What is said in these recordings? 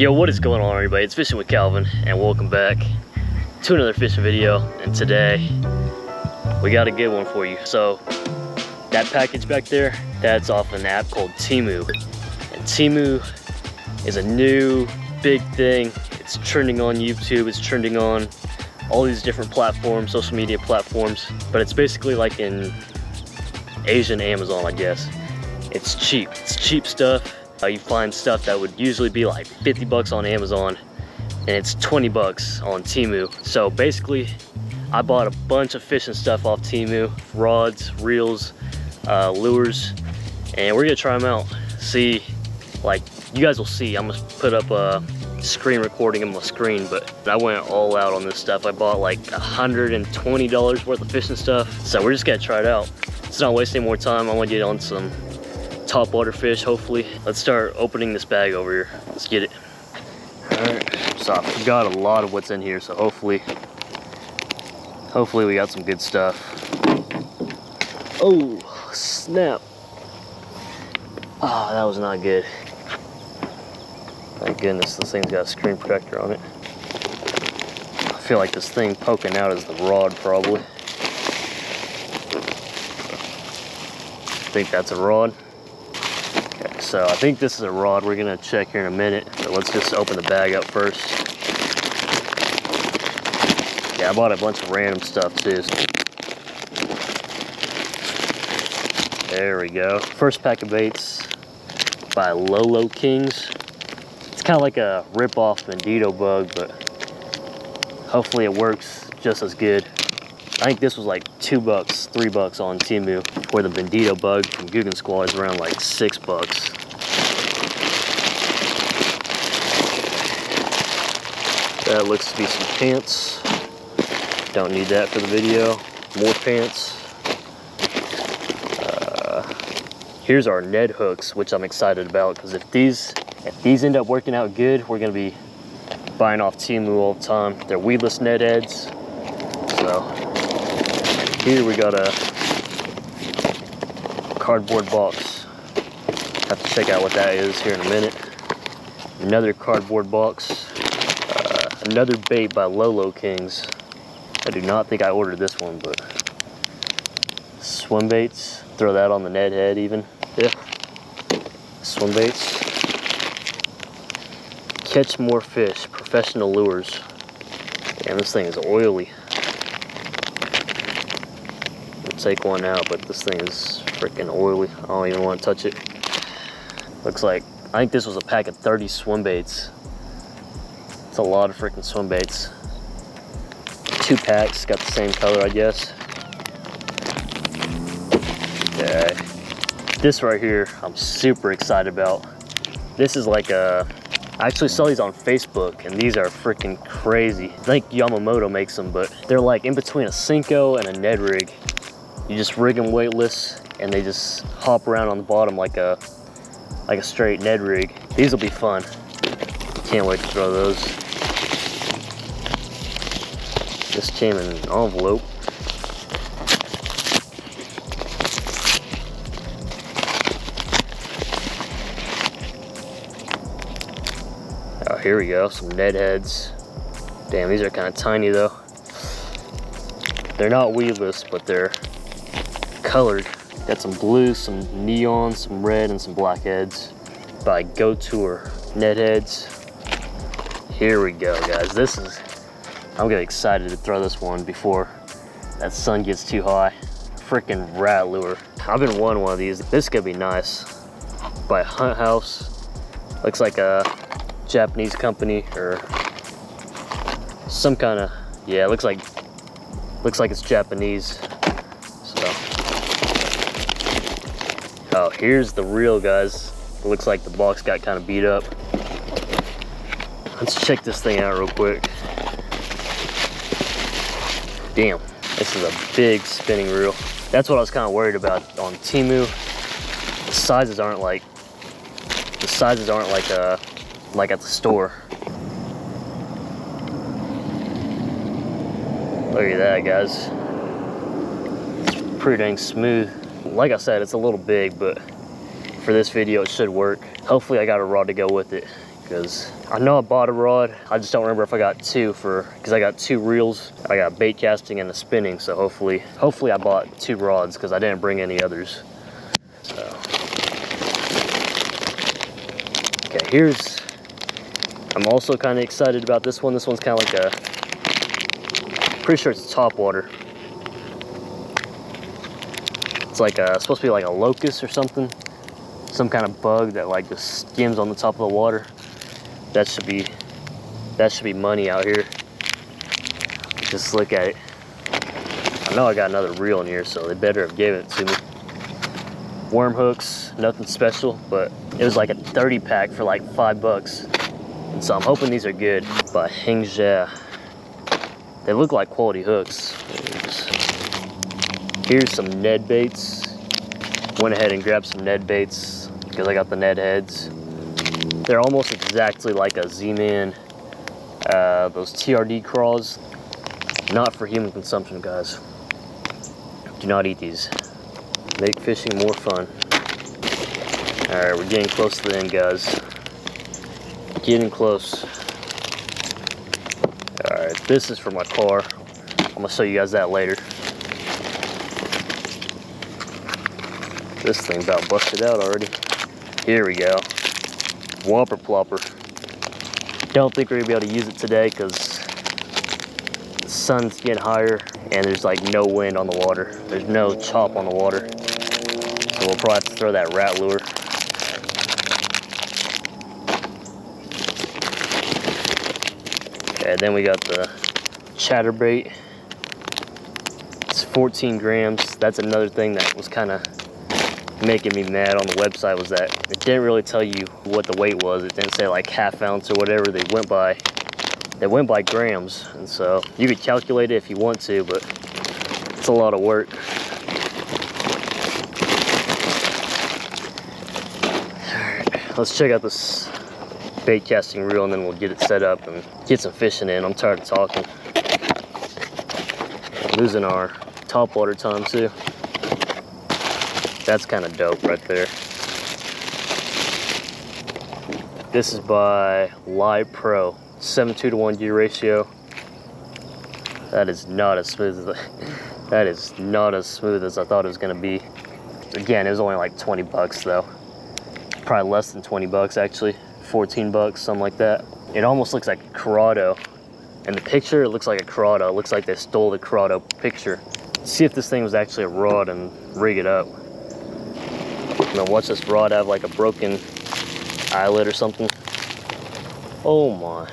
Yo, what is going on everybody? It's Fishing with Calvin and welcome back to another fishing video. And today, we got a good one for you. So, that package back there, that's off an app called Temu. And Temu is a new big thing. It's trending on YouTube, it's trending on all these different platforms, social media platforms. But it's basically like in Asian Amazon, I guess. It's cheap, it's cheap stuff uh, you find stuff that would usually be like 50 bucks on Amazon and it's 20 bucks on Temu. So basically, I bought a bunch of fishing stuff off Temu, rods, reels, uh, lures, and we're gonna try them out. See, like, you guys will see, I'm gonna put up a screen recording on my screen, but I went all out on this stuff. I bought like $120 worth of fishing stuff. So we're just gonna try it out. It's not wasting more time. I wanna get on some top water fish, hopefully. Let's start opening this bag over here. Let's get it. All right, so I forgot a lot of what's in here, so hopefully, hopefully we got some good stuff. Oh, snap. Oh, that was not good. Thank goodness this thing's got a screen protector on it. I feel like this thing poking out is the rod, probably. I think that's a rod. So I think this is a rod we're gonna check here in a minute, but let's just open the bag up first. Yeah, I bought a bunch of random stuff too. There we go. First pack of baits by Lolo Kings. It's kind of like a rip-off Bandito bug, but hopefully it works just as good. I think this was like two bucks, three bucks on Temu, where the Bandito bug from Googan Squad is around like six bucks. That looks to be some pants. Don't need that for the video. More pants. Uh, here's our Ned hooks, which I'm excited about because if these if these end up working out good, we're gonna be buying off Temu all the time. They're weedless Ned heads. So here we got a cardboard box. Have to check out what that is here in a minute. Another cardboard box. Another bait by Lolo Kings. I do not think I ordered this one, but swim baits. Throw that on the Ned head even. Yeah. Swim baits. Catch more fish. Professional lures. Damn, this thing is oily. I'll take one out, but this thing is freaking oily. I don't even want to touch it. Looks like, I think this was a pack of 30 swim baits. A lot of freaking swim baits. Two packs, got the same color, I guess. Okay. This right here, I'm super excited about. This is like a, I actually saw these on Facebook and these are freaking crazy. I think Yamamoto makes them, but they're like in between a Senko and a Ned rig. You just rig them weightless and they just hop around on the bottom like a, like a straight Ned rig. These will be fun. Can't wait to throw those. This came in an envelope. Oh, here we go, some Ned heads. Damn, these are kind of tiny though. They're not weedless, but they're colored. Got some blue, some neon, some red, and some black heads by Go. Ned heads, here we go, guys. This is, I'm getting excited to throw this one before that sun gets too high. Freaking rat lure. I've been wanting one of these. This could be nice. By Hunt House. Looks like a Japanese company or some kind of, yeah, looks like, looks like it's Japanese. So, oh, here's the reel, guys. It looks like the box got kind of beat up. Let's check this thing out real quick. Damn, this is a big spinning reel. That's what I was kind of worried about on Temu. The sizes aren't like, the sizes aren't like uh, like at the store. Look at that, guys. It's pretty dang smooth. Like I said, it's a little big, but for this video, it should work. Hopefully I got a rod to go with it because I know I bought a rod. I just don't remember if I got two for, because I got two reels. I got bait casting and the spinning. So hopefully, hopefully I bought two rods because I didn't bring any others. So. Okay, here's, I'm also kind of excited about this one. This one's kind of like a, pretty sure it's top water. It's like a, supposed to be like a locust or something. Some kind of bug that like just skims on the top of the water that should be that should be money out here. Just look at it. I know I got another reel in here so they better have gave it to me. Worm hooks nothing special but it was like a 30 pack for like five bucks. And so I'm hoping these are good by Hengzhou they look like quality hooks. Here's some Ned baits went ahead and grabbed some Ned baits because I got the Ned heads they're almost exactly like a Z-Man, uh, those TRD craws. Not for human consumption, guys. Do not eat these. Make fishing more fun. Alright, we're getting close to the end, guys. Getting close. Alright, this is for my car. I'm gonna show you guys that later. This thing about busted out already. Here we go. Whopper plopper. Don't think we're gonna be able to use it today because the sun's getting higher and there's like no wind on the water. There's no chop on the water. So we'll probably have to throw that rat lure. Okay, then we got the chatterbait. It's 14 grams. That's another thing that was kind of making me mad on the website was that it didn't really tell you what the weight was. It didn't say like half ounce or whatever. They went by they went by grams, and so you could calculate it if you want to, but it's a lot of work. Let's check out this bait casting reel and then we'll get it set up and get some fishing in. I'm tired of talking. Losing our top water time too. That's kind of dope right there. This is by Live Pro, 7.2 to 1 gear ratio. That is not as smooth as that is not as smooth as I thought it was gonna be. Again, it was only like 20 bucks though. Probably less than 20 bucks actually. 14 bucks, something like that. It almost looks like a Curado. In the picture, it looks like a Curado. It looks like they stole the Curado picture. Let's see if this thing was actually a rod and rig it up. Now watch this rod have like a broken eyelet or something. Oh my.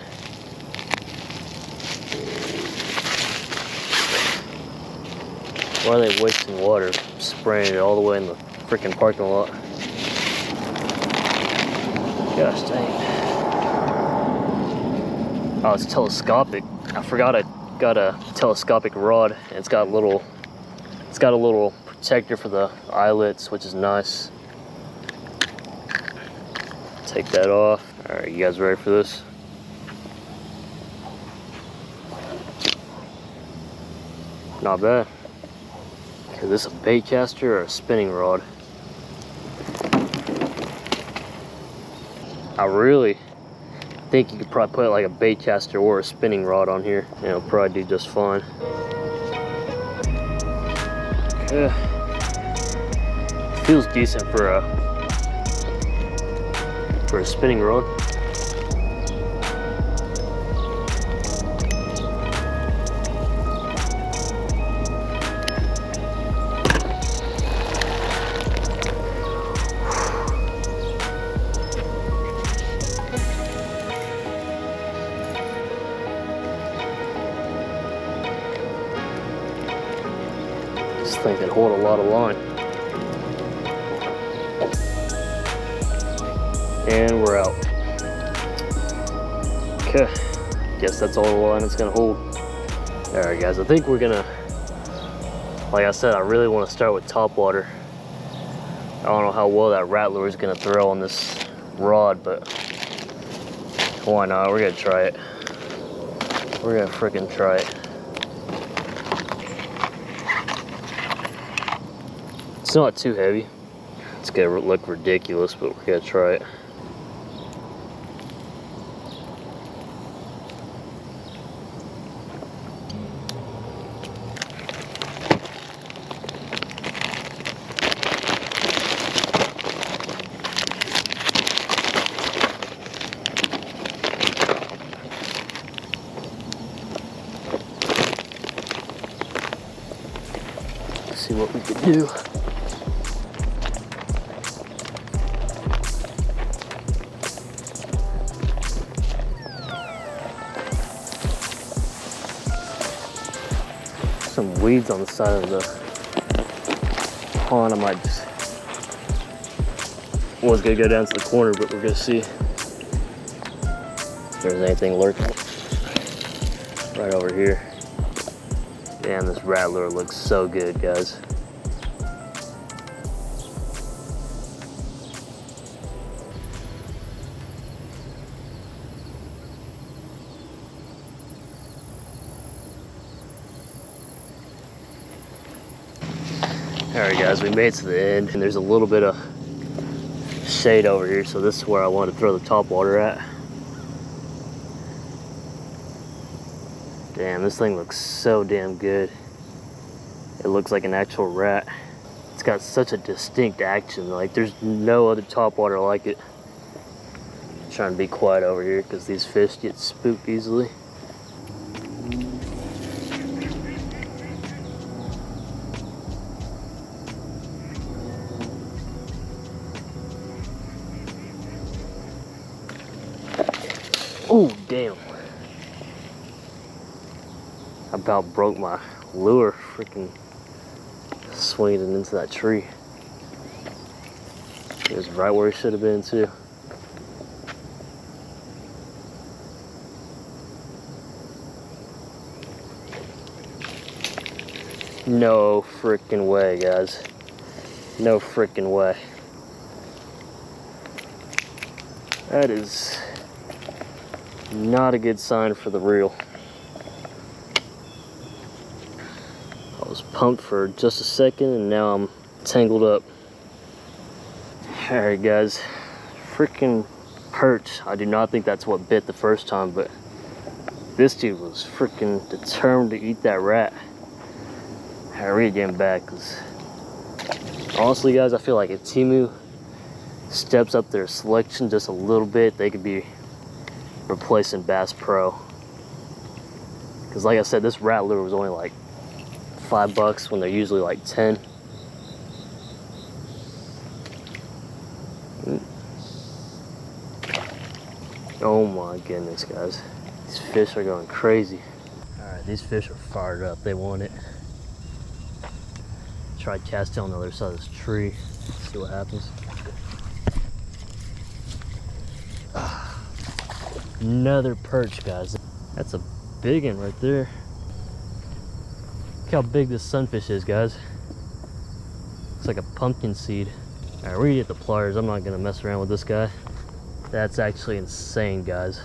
Why are they wasting water spraying it all the way in the freaking parking lot? Gosh dang. Oh, it's telescopic. I forgot I got a telescopic rod. It's got a little, it's got a little protector for the eyelets, which is nice take that off. All right, you guys ready for this? Not bad. Is this a bait caster or a spinning rod? I really think you could probably put like a bait caster or a spinning rod on here. And it'll probably do just fine. Yeah. Feels decent for a for a spinning rod. This thing can hold a lot of line. And we're out. Okay, guess that's all the line it's gonna hold. All right guys, I think we're gonna, like I said, I really wanna start with top water. I don't know how well that rat lure is gonna throw on this rod, but why not? We're gonna try it. We're gonna freaking try it. It's not too heavy. It's gonna look ridiculous, but we're gonna try it. See what we could do. Some weeds on the side of the pond. I might just was gonna go down to the corner, but we're gonna see if there's anything lurking right over here. Damn, this rat lure looks so good, guys. All right, guys, we made it to the end, and there's a little bit of shade over here, so this is where I want to throw the top water at. Damn, this thing looks so damn good. It looks like an actual rat. It's got such a distinct action, like there's no other top water like it. I'm trying to be quiet over here because these fish get spooked easily. Oh, damn. About broke my lure freaking swinging into that tree. It was right where it should have been too. No freaking way, guys. No freaking way. That is not a good sign for the reel. Pumped for just a second and now I'm tangled up. Alright guys, freaking perch. I do not think that's what bit the first time, but this dude was freaking determined to eat that rat. I really getting back because honestly guys, I feel like if Temu steps up their selection just a little bit, they could be replacing Bass Pro. Because like I said, this rat lure was only like five bucks when they're usually like 10. Oh my goodness, guys. These fish are going crazy. All right, these fish are fired up. They want it. Tried casting on the other side of this tree. See what happens. Ah, another perch, guys. That's a big one right there. Look how big this sunfish is, guys. Looks like a pumpkin seed. All right, we're gonna get the pliers. I'm not gonna mess around with this guy. That's actually insane, guys.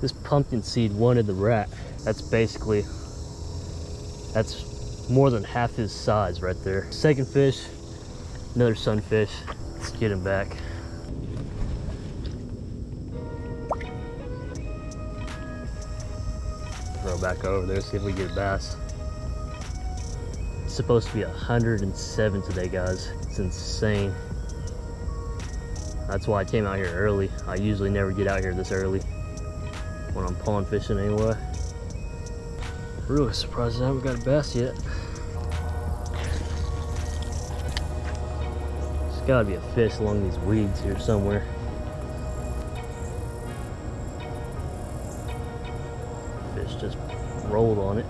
This pumpkin seed wanted the rat. That's basically, that's more than half his size right there. Second fish, another sunfish. Let's get him back. Throw back over there, see if we get a bass. Supposed to be 107 today, guys. It's insane. That's why I came out here early. I usually never get out here this early when I'm pond fishing anyway. Really surprised I haven't got a bass yet. There's gotta be a fish along these weeds here somewhere. Fish just rolled on it.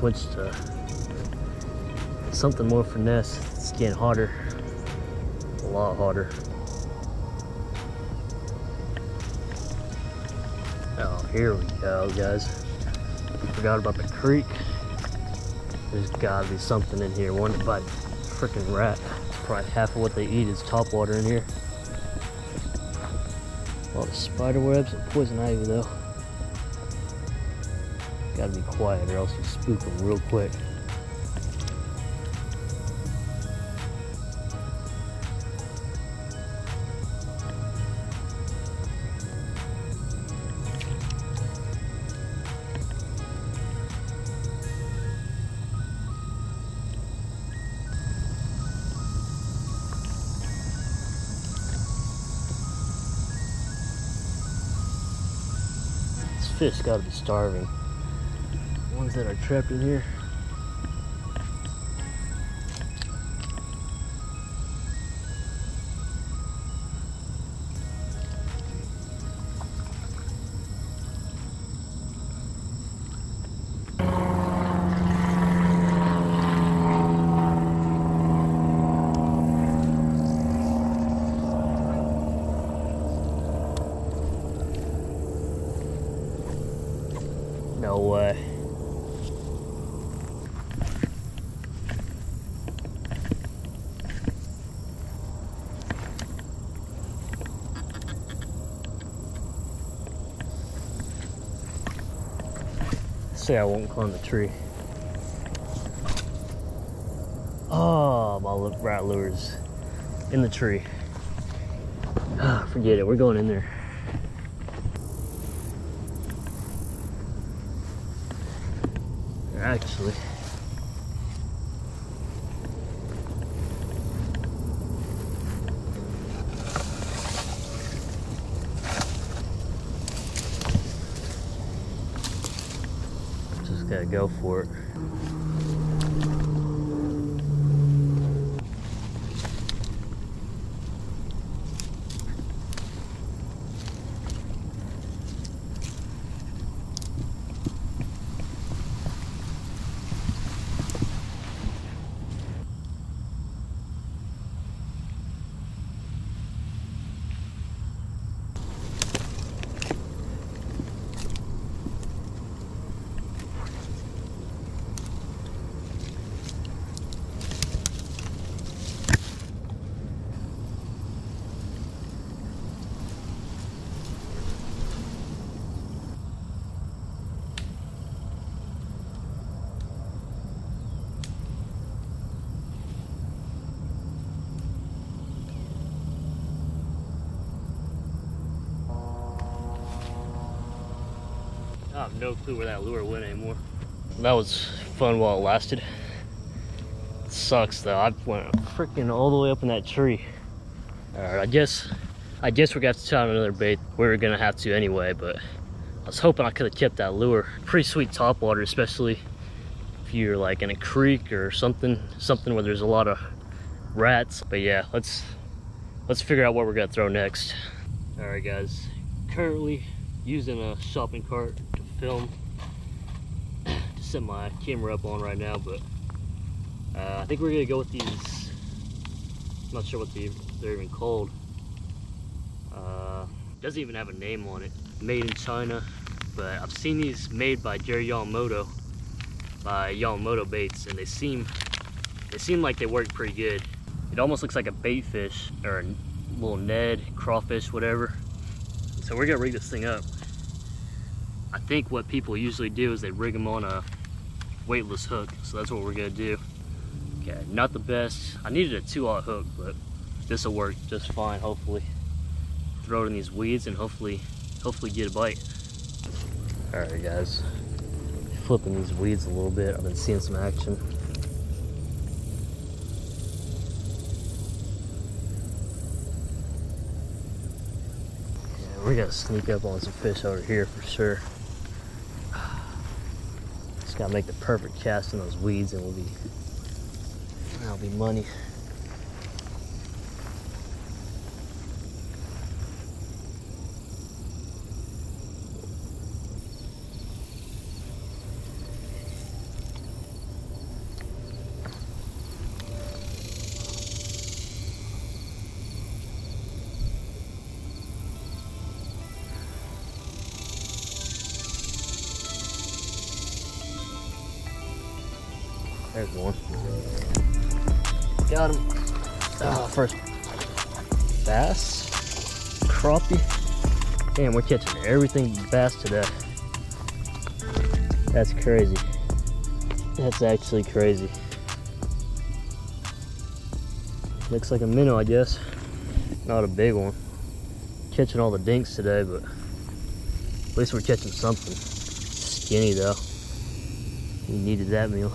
Switch to something more finesse. It's getting harder. A lot harder. Oh, here we go, guys. We forgot about the creek. There's gotta be something in here. One by freaking rat. Probably half of what they eat is top water in here. A lot of spider webs and poison ivy though. Gotta be quiet or else you spook them real quick. fish gotta be starving that are trapped in here. Say I won't climb the tree. Oh, my rat lures in the tree. Ah, forget it. We're going in there. Actually. Just gotta go for it. I have no clue where that lure went anymore. That was fun while it lasted. It sucks though. I went freaking all the way up in that tree. Alright, I guess I guess we're gonna have to try another bait. We were gonna have to anyway, but I was hoping I could have kept that lure. Pretty sweet top water, especially if you're like in a creek or something, something where there's a lot of rats. But yeah, let's let's figure out what we're gonna throw next. Alright guys, currently using a shopping cart film. To set my camera up on right now but uh, I think we're gonna go with these I'm not sure what the, they're even called. Uh, doesn't even have a name on it. Made in China but I've seen these made by Gary Yamamoto by Yamamoto baits and they seem they seem like they work pretty good. It almost looks like a bait fish or a little Ned crawfish whatever. So we're gonna rig this thing up. I think what people usually do is they rig them on a weightless hook. So that's what we're gonna do. Okay, not the best. I needed a two aught hook, but this will work just fine, hopefully. Throw it in these weeds and hopefully, hopefully get a bite. All right, guys. Flipping these weeds a little bit. I've been seeing some action. we gotta sneak up on some fish over here for sure. Gotta make the perfect cast in those weeds and we'll be, that'll be money. There's one. Got him. Oh, first bass, crappie. Damn, we're catching everything bass today. That's crazy. That's actually crazy. Looks like a minnow, I guess. Not a big one. Catching all the dinks today, but at least we're catching something. Skinny though. We needed that meal.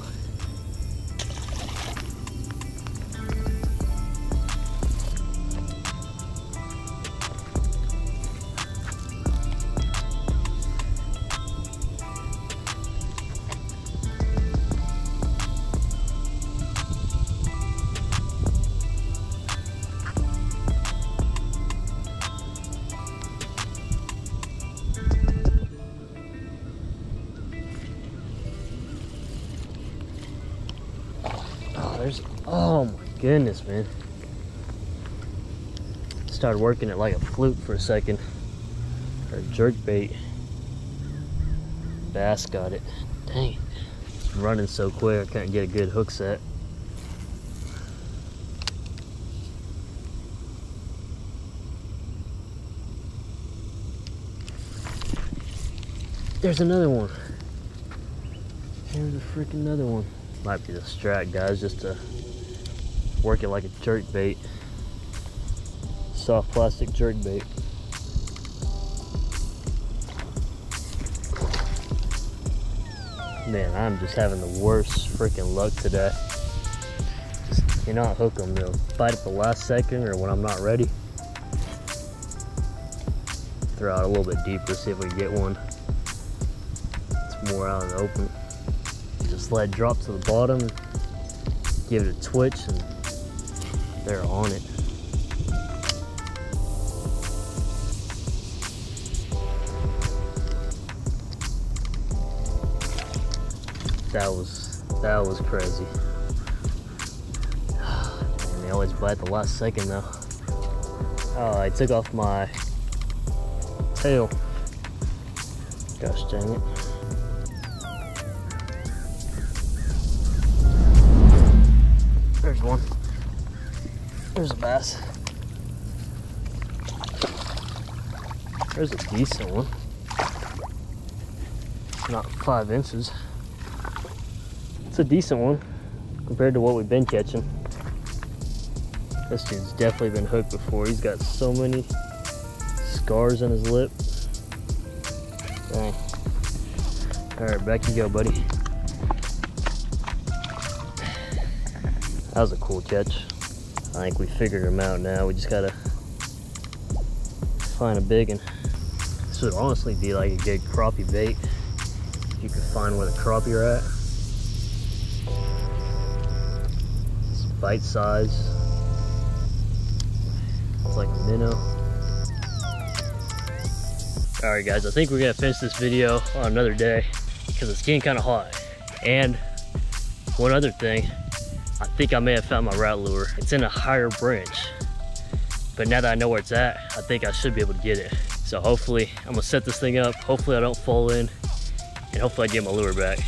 There's, oh my goodness, man. Started working it like a fluke for a second. Or jerk bait. Bass got it. Dang it. It's running so quick, I can't get a good hook set. There's another one. There's a freaking another one. Might be the strat, guys, just to work it like a jerk bait. Soft plastic jerk bait. Man, I'm just having the worst freaking luck today. Just cannot hook them. They'll bite at the last second or when I'm not ready. Throw out a little bit deeper, see if we get one. It's more out in the open. Let drop to the bottom, give it a twitch, and they're on it. That was that was crazy. And they always bite the last second though. Oh, I took off my tail. Gosh dang it. There's a bass. There's a decent one. Not five inches. It's a decent one compared to what we've been catching. This dude's definitely been hooked before. He's got so many scars on his lip. Dang. All right, back you go, buddy. That was a cool catch. I think we figured them out now. We just gotta find a big one. This would honestly be like a good crappie bait. If you could find where the crappie are at. It's bite size. It's like a minnow. Alright guys, I think we're gonna finish this video on another day because it's getting kind of hot. And one other thing, I think I may have found my rat lure. It's in a higher branch. But now that I know where it's at, I think I should be able to get it. So hopefully, I'm gonna set this thing up. Hopefully I don't fall in. And hopefully I get my lure back.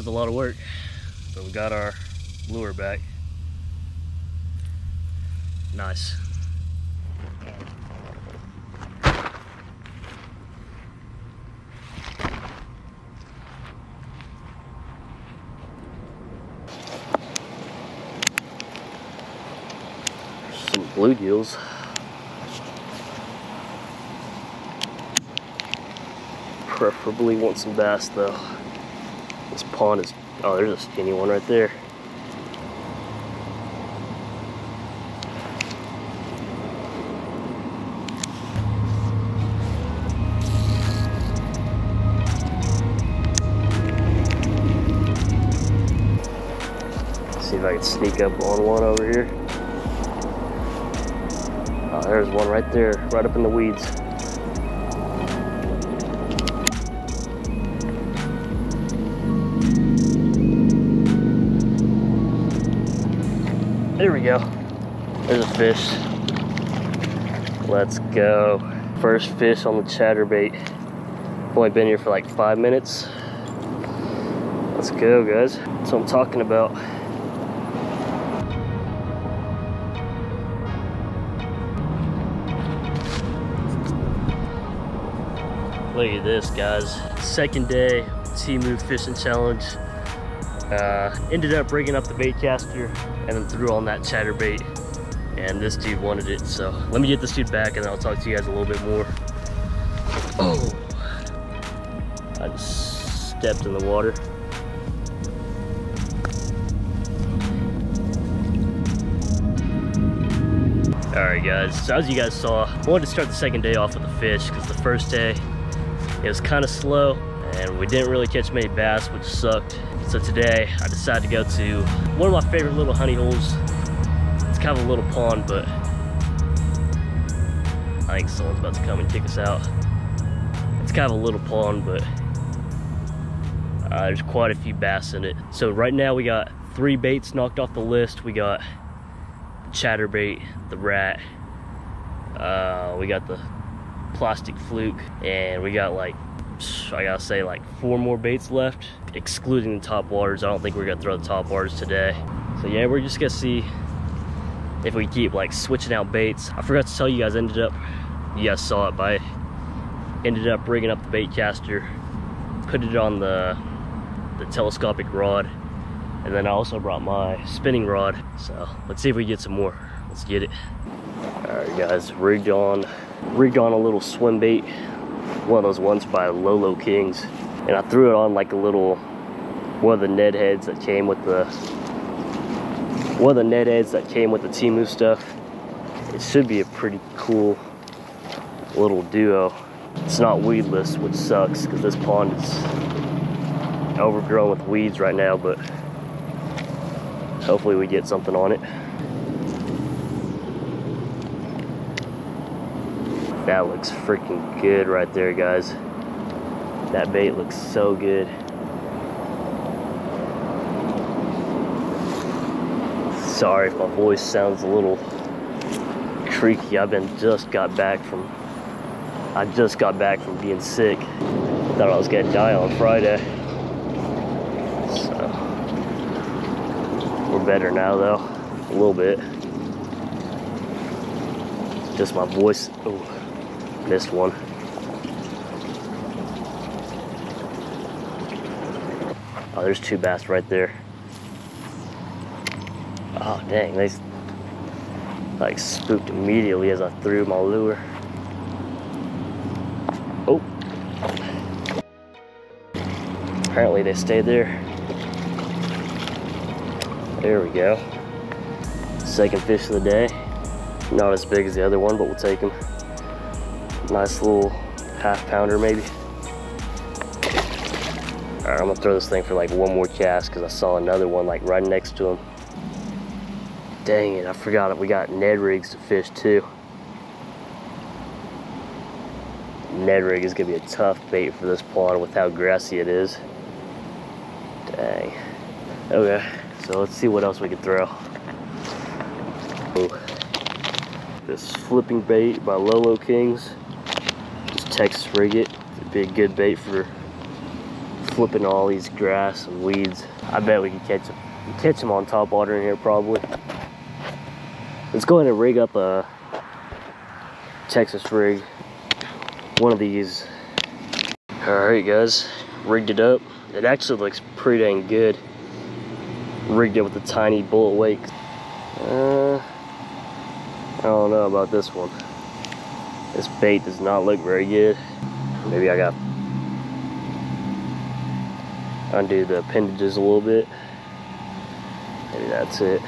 Was a lot of work, but we got our lure back. Nice. Some bluegills. preferably want some bass though. This pond is, oh there's a skinny one right there. See if I can sneak up on one over here. Oh, there's one right there, right up in the weeds. There we go. There's a fish. Let's go. First fish on the chatterbait. Only been here for like five minutes. Let's go, guys. That's what I'm talking about. Look at this, guys. Second day, Temu Fishing Challenge. Uh, ended up rigging up the bait caster and then threw on that chatterbait and this dude wanted it so let me get this dude back and then I'll talk to you guys a little bit more oh I just stepped in the water All right, guys. So as you guys saw, I wanted to start the second day off with a fish because the first day it was kind of slow and we didn't really catch many bass, which sucked. So today I decided to go to one of my favorite little honey holes. It's kind of a little pond, but I think someone's about to come and kick us out. It's kind of a little pond, but uh, there's quite a few bass in it. So right now we got three baits knocked off the list. We got the chatterbait, the rat, uh, we got the plastic fluke, and we got like, I gotta say like four more baits left, excluding the top waters. I don't think we're gonna throw the top waters today. So yeah, we're just gonna see if we keep like switching out baits. I forgot to tell you guys, ended up, you guys saw it, but I ended up rigging up the bait caster, put it on the, the telescopic rod, and then I also brought my spinning rod. So let's see if we get some more. Let's get it. All right guys, rigged on, rigged on a little swim bait, one of those ones by Lolo Kings. And I threw it on like a little, one of the Ned heads that came with the, one of the Ned heads that came with the Temu stuff. It should be a pretty cool little duo. It's not weedless, which sucks because this pond is overgrown with weeds right now, but hopefully we get something on it. That looks freaking good right there, guys. That bait looks so good. Sorry if my voice sounds a little creaky. I've been just got back from I just got back from being sick. Thought I was gonna die on Friday. So we're better now though. A little bit. Just my voice. Missed one. Oh, there's two bass right there. Oh, dang, they like spooked immediately as I threw my lure. Oh. Apparently they stayed there. There we go. Second fish of the day. Not as big as the other one, but we'll take him. Nice little half pounder maybe. All right, I'm gonna throw this thing for like one more cast because I saw another one like right next to him. Dang it, I forgot it. We got Ned rigs to fish too. Ned rig is gonna be a tough bait for this pond with how grassy it is. Dang. Okay, so let's see what else we can throw. Ooh. This flipping bait by Lolo Kings. Texas Rig-It. It'd be a good bait for flipping all these grass and weeds. I bet we can catch them, catch them on top water in here probably. Let's go ahead and rig up a Texas rig. One of these. Alright guys, rigged it up. It actually looks pretty dang good. Rigged it with a tiny bullet weight. Uh, I don't know about this one. This bait does not look very good. Maybe I got undo the appendages a little bit. Maybe that's it.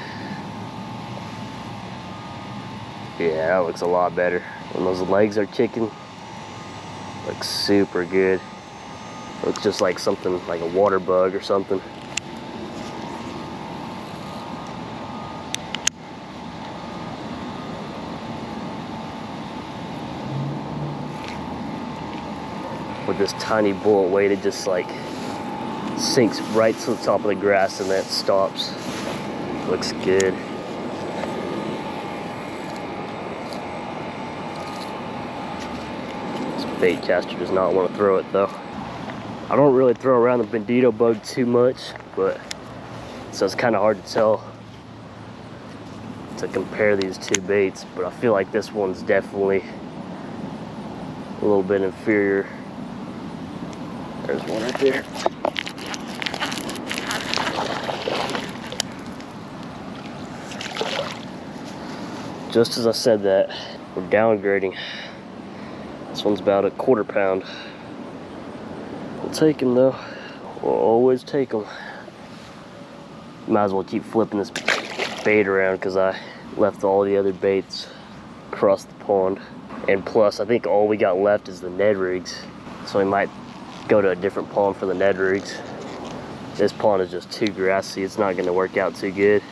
Yeah, that looks a lot better. When those legs are kicking, looks super good. Looks just like something, like a water bug or something. With this tiny bullet weight, it just like sinks right to the top of the grass and then stops. Looks good. This bait caster does not want to throw it though. I don't really throw around the bandito bug too much, but so it's kind of hard to tell to compare these two baits, but I feel like this one's definitely a little bit inferior. There's one right there. Just as I said that, we're downgrading. This one's about a quarter pound. We'll take him though. We'll always take him. Might as well keep flipping this bait around because I left all the other baits across the pond. And plus, I think all we got left is the Ned rigs. So we might go to a different pond for the Ned rigs. This pond is just too grassy. It's not gonna work out too good.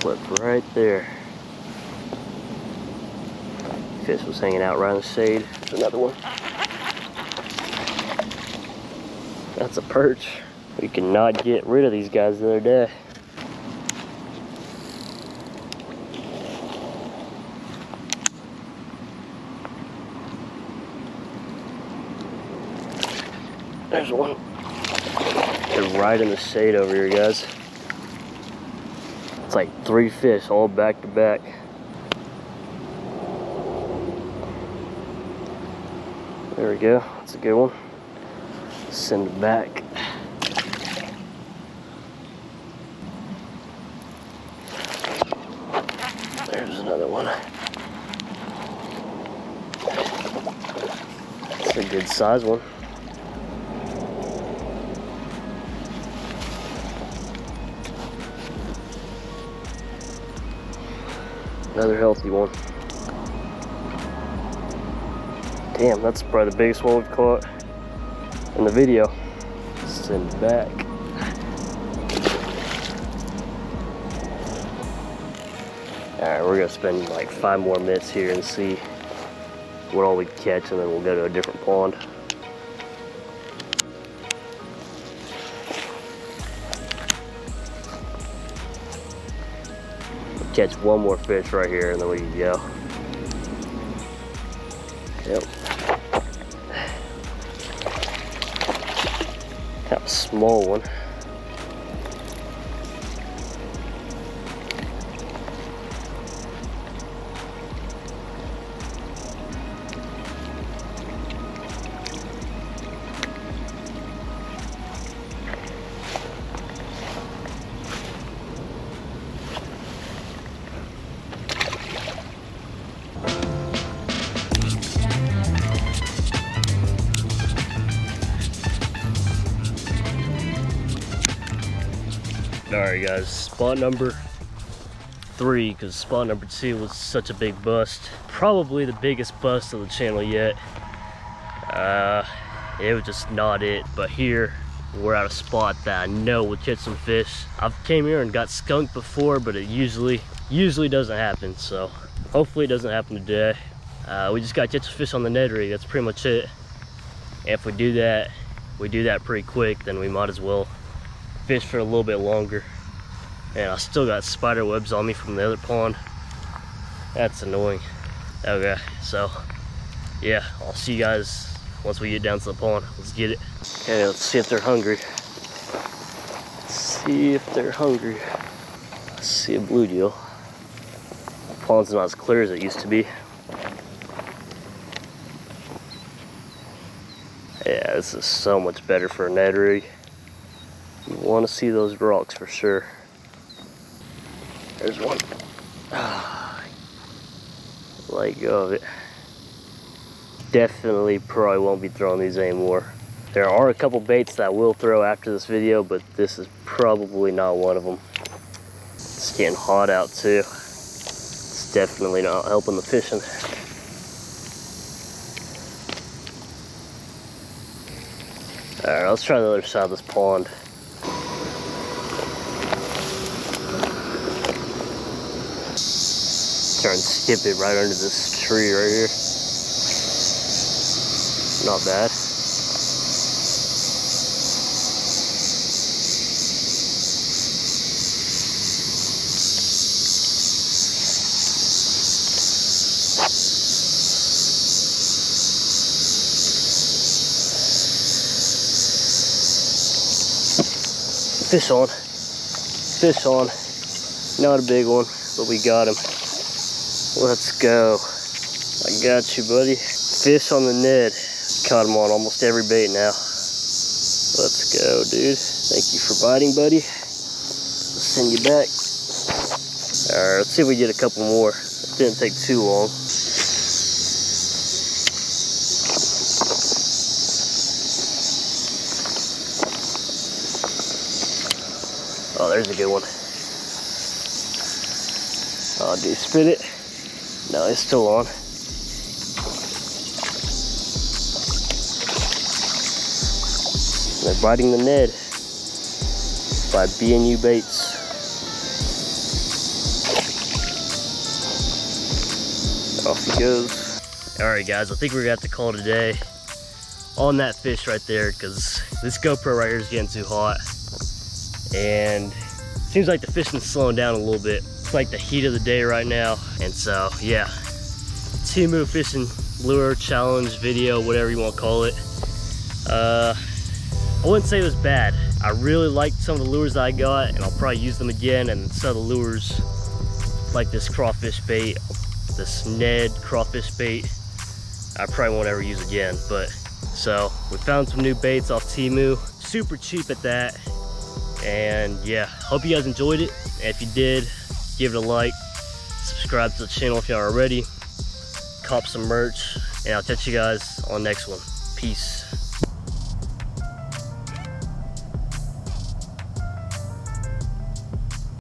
Flip right there. Fish was hanging out right in the shade. There's another one. That's a perch. We cannot get rid of these guys the other day. There's one. They're right in the shade over here, guys. It's like three fish all back to back. There we go. That's a good one. Send it back. There's another one. That's a good size one. Another healthy one. Damn, that's probably the biggest one we've caught in the video. Send it back. Alright, we're gonna spend like five more minutes here and see what all we catch and then we'll go to a different pond. Catch one more fish right here and then we can go. Yep. Got a small one. Spot number three, because spot number two was such a big bust. Probably the biggest bust of the channel yet. Uh, it was just not it, but here, we're at a spot that I know will catch some fish. I've came here and got skunked before, but it usually, usually doesn't happen, so hopefully it doesn't happen today. Uh, we just got to catch fish on the Ned rig, that's pretty much it. And if we do that, we do that pretty quick, then we might as well fish for a little bit longer. And I still got spider webs on me from the other pond. That's annoying. Okay, so yeah, I'll see you guys once we get down to the pond. Let's get it. Okay, let's see if they're hungry. Let's see if they're hungry. Let's see a bluegill. The pond's not as clear as it used to be. Yeah, this is so much better for a Ned rig. You want to see those rocks for sure. There's one. Ah, let go of it. Definitely probably won't be throwing these anymore. There are a couple baits that I will throw after this video, but this is probably not one of them. It's getting hot out too. It's definitely not helping the fishing. Alright, let's try the other side of this pond. Try and skip it right under this tree right here. Not bad. Fish on. Fish on. Not a big one, but we got him. Let's go. I got you, buddy. Fish on the net. Caught him on almost every bait now. Let's go, dude. Thank you for biting, buddy. Send you back. All right, let's see if we get a couple more. It didn't take too long. Oh, there's a good one. Oh, you spit it? It's still on. They're biting the Ned by BNU Baits. Off he goes. All right, guys, I think we're gonna have to call it a day on that fish right there because this GoPro right here is getting too hot. And seems like the fishing's slowing down a little bit. It's like the heat of the day right now. And so, yeah, Temu fishing lure challenge video, whatever you want to call it. Uh, I wouldn't say it was bad. I really liked some of the lures I got and I'll probably use them again and some of the lures like this crawfish bait, this Ned crawfish bait, I probably won't ever use again. But so we found some new baits off Temu, super cheap at that. And yeah, hope you guys enjoyed it. And if you did, give it a like, subscribe to the channel if you aren't already, cop some merch, and I'll catch you guys on the next one. Peace.